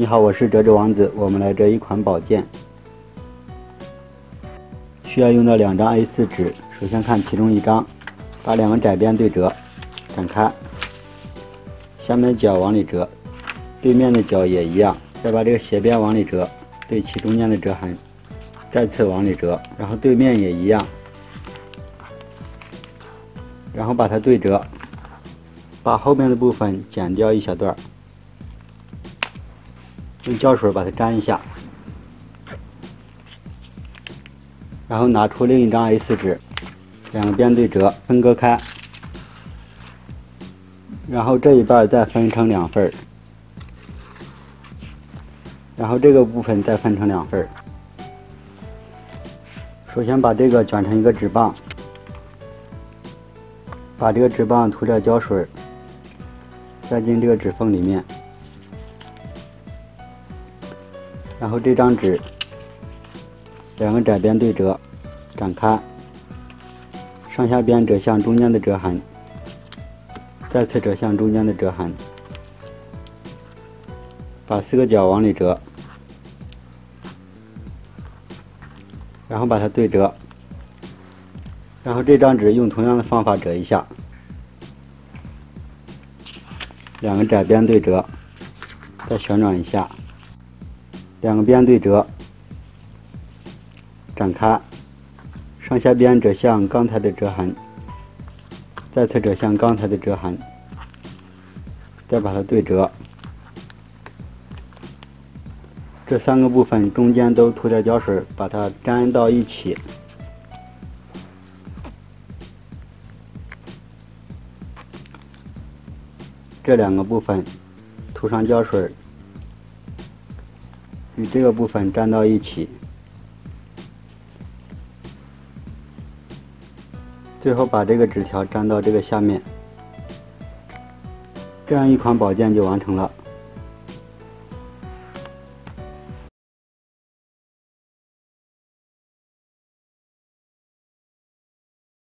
你好，我是折纸王子。我们来折一款宝剑，需要用到两张 A4 纸。首先看其中一张，把两个窄边对折，展开，下面的角往里折，对面的角也一样。再把这个斜边往里折，对齐中间的折痕，再次往里折，然后对面也一样，然后把它对折，把后面的部分剪掉一小段。用胶水把它粘一下，然后拿出另一张 A4 纸，两个边对折，分割开，然后这一半再分成两份然后这个部分再分成两份首先把这个卷成一个纸棒，把这个纸棒涂点胶水，塞进这个纸缝里面。然后这张纸，两个窄边对折，展开，上下边折向中间的折痕，再次折向中间的折痕，把四个角往里折，然后把它对折，然后这张纸用同样的方法折一下，两个窄边对折，再旋转一下。两个边对折，展开，上下边折向刚才的折痕，再次折向刚才的折痕，再把它对折。这三个部分中间都涂点胶水，把它粘到一起。这两个部分涂上胶水。与这个部分粘到一起，最后把这个纸条粘到这个下面，这样一款宝剑就完成了。